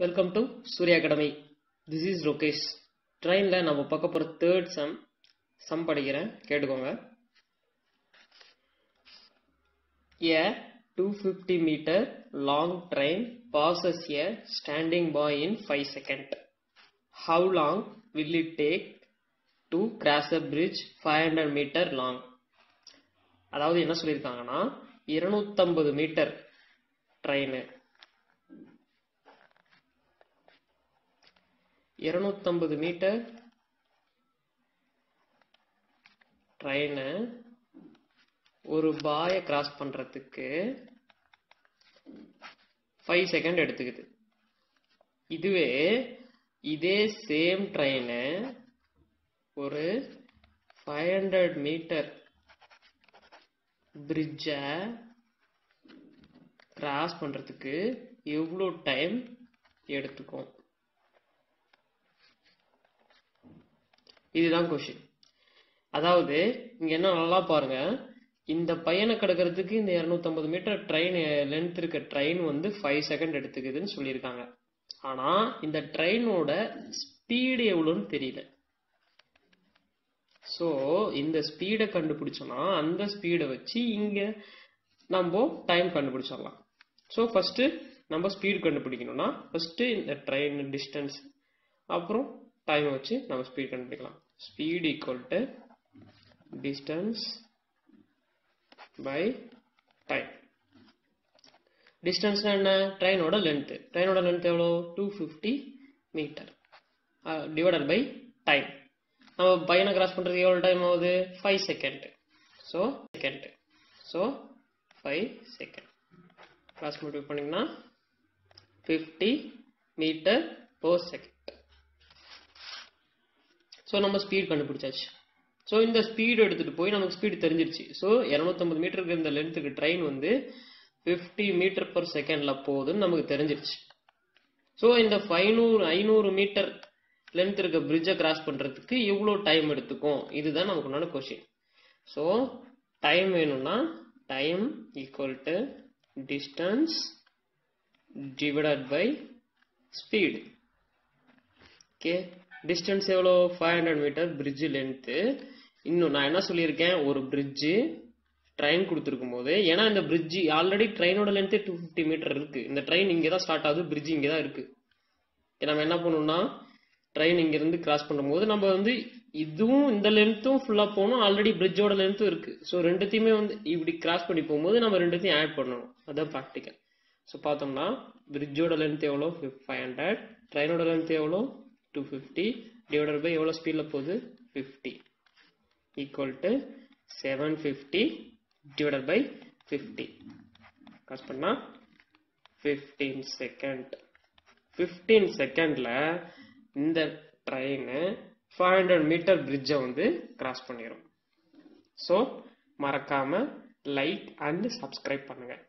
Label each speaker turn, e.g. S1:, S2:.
S1: Welcome to Surya academy this is Lokesh ட்ரெயினில் நம்ம பார்க்க போகிற தேர்ட் சம் சம் படிக்கிறேன். கேட்டுக்கோங்க. A two fifty metre long train passes a standing boy in five second how long will it take to cross a bridge five hundred metre long அதாவது என்ன சொல்லியிருக்காங்கன்னா இருநூத்தம்பது மீட்டர் ட்ரெயின் இருநூத்தம்பது metre. ட்ரெயினை ஒரு பாயை கிராஸ் பண்ணுறதுக்கு ஃபைவ் செகண்ட் எடுத்துக்குது. இதுவே இதே சேம் ட்ரெயினை ஒரு ஃபைவ் ஹண்ட்ரட் மீட்டர் பிரிட்ஜை கிராஸ் பண்ணுறதுக்கு எவ்வளோ டைம் எடுத்துக்கும்? இதுதான் கொஷின் அதாவது இங்க என்ன நல்லா பாருங்க. இந்த பையனை கிடக்கிறதுக்கு இந்த 250 மீட்டர் ட்ரெயின் லென்த் இருக்க ட்ரெயின் வந்து ஃபைவ் செகண்ட் எடுத்துக்குதுன்னு சொல்லியிருக்காங்க. ஆனா இந்த ட்ரெயினோட ஸ்பீடு எவ்வளோன்னு தெரியல. ஸோ இந்த ஸ்பீடை கண்டுபிடிச்சோம்னா அந்த ஸ்பீடை வச்சு இங்க நம்ம டைம் கண்டுபிடிச்சிடலாம். ஸோ ஃபர்ஸ்ட் நம்ம ஸ்பீடு கண்டுபிடிக்கணும்னா ஃபர்ஸ்ட் இந்த ட்ரெயின் டிஸ்டன்ஸ் அப்புறம் டைமை வச்சு நம்ம ஸ்பீட் கண்டுபிடிக்கலாம். Speed equal to distance by time டிஸ்டன்ஸ்னா என்ன? ட்ரெயினோட லென்த் ட்ரெயினோட லென்த் எவ்வளோ two fifty metre divided by time நம்ம பையனை கிராஸ் பண்ணுறதுக்கு எவ்வளோ டைம் ஆகுது? Five second so second so five second cross multiply பண்ணிங்கன்னா fifty metre per second so நம்ம ஸ்பீட் கண்டுபிடிச்சாச்சு. ஸோ இந்த ஸ்பீடு எடுத்துகிட்டு போய் நமக்கு ஸ்பீடு தெரிஞ்சிருச்சு. ஸோ இரநூத்தம்பது மீட்டருக்கு இந்த லென்த்துக்கு ட்ரெயின் வந்து ஃபிஃப்டி மீட்டர் பர் செகண்டில் போகுதுன்னு நமக்கு தெரிஞ்சிருச்சு. ஸோ இந்த ஃபைநூறு ஐநூறு மீட்டர் லென்த் இருக்க பிரிட்ஜை கிராஸ் பண்ணுறதுக்கு இவ்வளோ டைம் எடுத்துக்கும். இதுதான் நமக்கு உண்டான கொஷின் ஸோ டைம் வேணும்னா time equal to distance divided by speed okay distance எவ்வளோ? Five hundred meter bridge length இன்னும் நான் என்ன சொல்லியிருக்கேன்? ஒரு பிரிட்ஜு ட்ரெயின் கொடுத்துருக்கும் போது ஏன்னா இந்த பிரிட்ஜு ஆல்ரெடி ட்ரெயினோட லென்த்தே டூ ஃபிஃப்டி மீட்டர் இருக்குது இந்த ட்ரெயின் இங்கே தான் ஸ்டார்ட் ஆகுது பிரிட்ஜ் இங்கே தான் இருக்குது நம்ம என்ன பண்ணணும்னா ட்ரெயின் இங்கேருந்து கிராஸ் பண்ணும்போது நம்ம வந்து இதுவும் இந்த லென்த்தும் ஃபுல்லாக போகணும் ஆல்ரெடி பிரிட்ஜோட லென்த்தும் இருக்குது ஸோ ரெண்டுத்தையுமே வந்து இப்படி கிராஸ் பண்ணி போகும்போது நம்ம ரெண்டுத்தையும் ஆட் பண்ணணும். அதான் ப்ராக்டிக்கல் ஸோ பார்த்தோம்னா பிரிட்ஜோட லென்த் எவ்வளோ? ஃபைவ் ஹண்ட்ரட் ட்ரெயினோட லென்த் எவ்வளோ? டூ ஃபிஃப்டி டிவைடட் பை எவ்வளோ ஸ்பீடில் போகுது? Fifty equal to seven fifty divided by fifty காசு பண்ணால் ஃபிஃப்டீன் செகண்ட் ஃபிஃப்டீன் செகண்டில் இந்த ட்ரெயின் ஃபைவ் ஹண்ட்ரட் மீட்டர் பிரிட்ஜை வந்து கிராஸ் பண்ணிடும் ஸோ மறக்காமல் லைக் அண்ட் சப்ஸ்கிரைப் பண்ணுங்கள்